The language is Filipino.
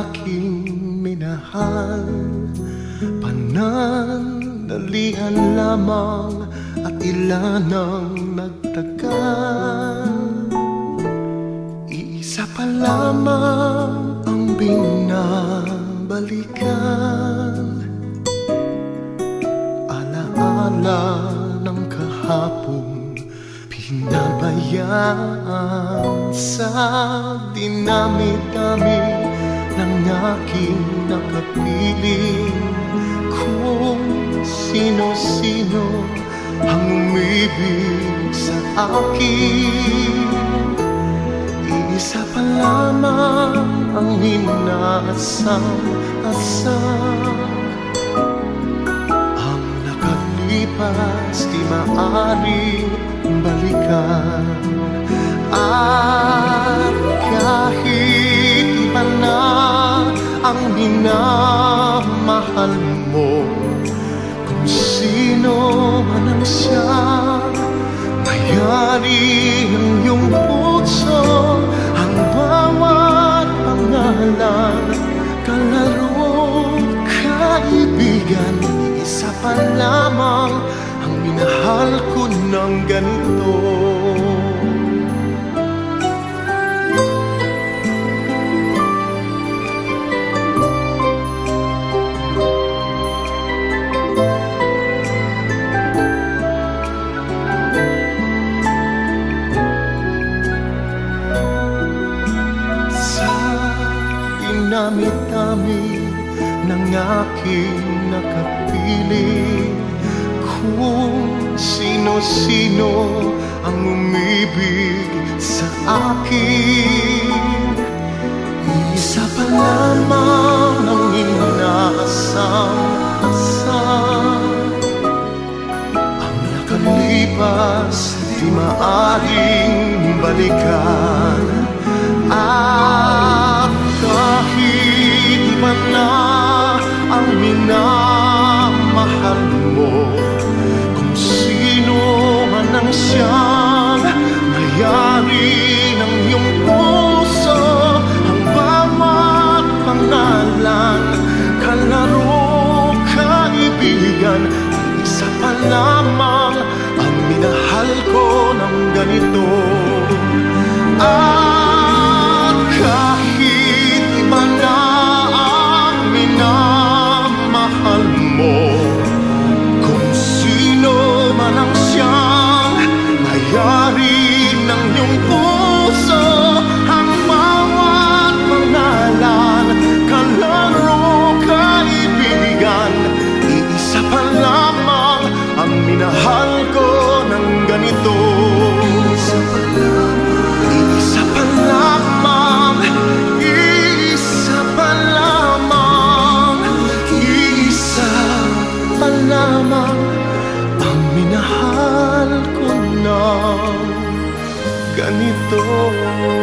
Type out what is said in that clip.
aking minahal. Panandalian lamang at ilan ang nagtagal. Iisa pa lamang ang binabalikan. Alaala ng kahapon Pinabayaan sa dinami-dami ng aking nakapiling Kung sino-sino ang umibig sa akin Iisa pa lamang ang inaasang-asang Ang nakalipas di maaaring balikan. At kahit iba na ang minamahal mo Kung sino man ang siyang mayari ng iyong puso. Ang bawat pangalan, kalaro, kaibigan Isa pa lamang ang minahal ko ng ganito. Sa dinami-dami ng aking nakapiling sino-sino ang umibig sa akin? Isa pa lamang ang inaasang-asang Ang nakalipas di maaring balikan. At kahit iba na siyang mayari ng iyong puso. Ang bawat pangalan, kalaro, kaibigan Isa pa lamang ang minahal ko ng ganito. At mayari ng minahal ko ng ganito.